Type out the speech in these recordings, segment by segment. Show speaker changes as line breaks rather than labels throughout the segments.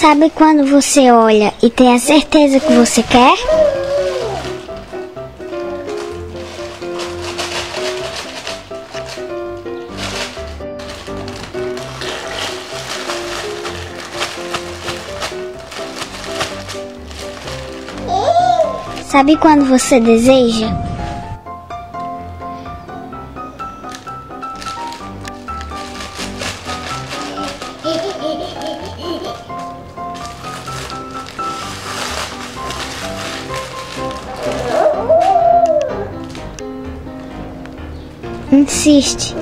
Sabe quando você olha e tem a certeza que você quer? Sabe quando você deseja? Insiste.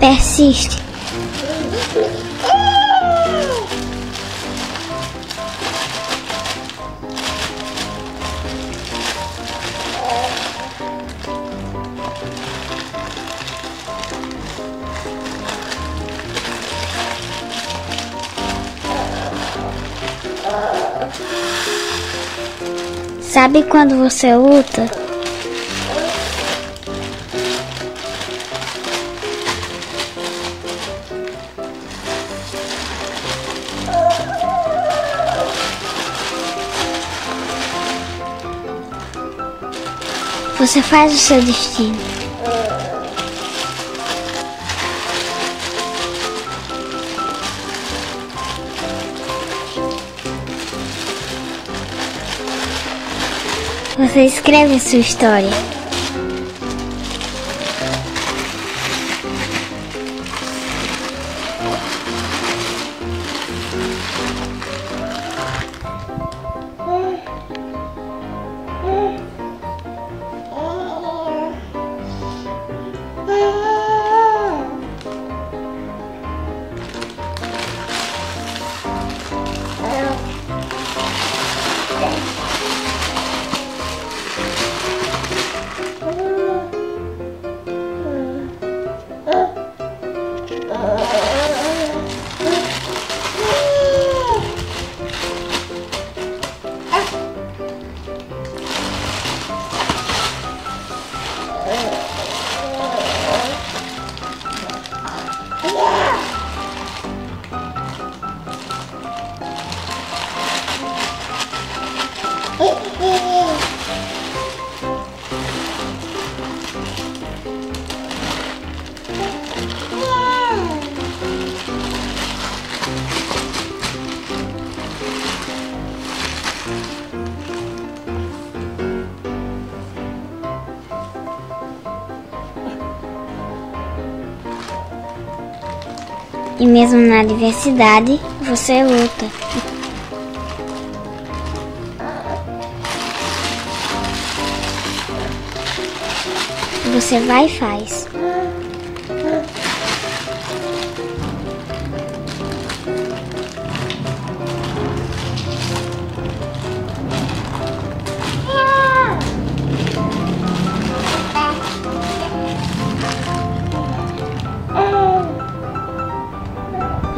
Persiste. Sabe quando você luta? Você faz o seu destino. Você escreve a sua história. E mesmo na adversidade, você luta. Você vai e faz.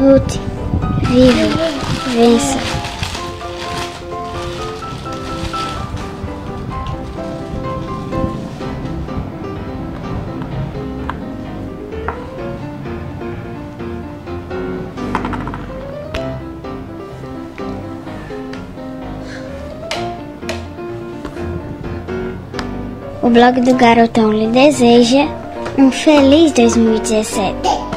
Lute, viva, vença. O blog do Garotão lhe deseja um feliz 2017.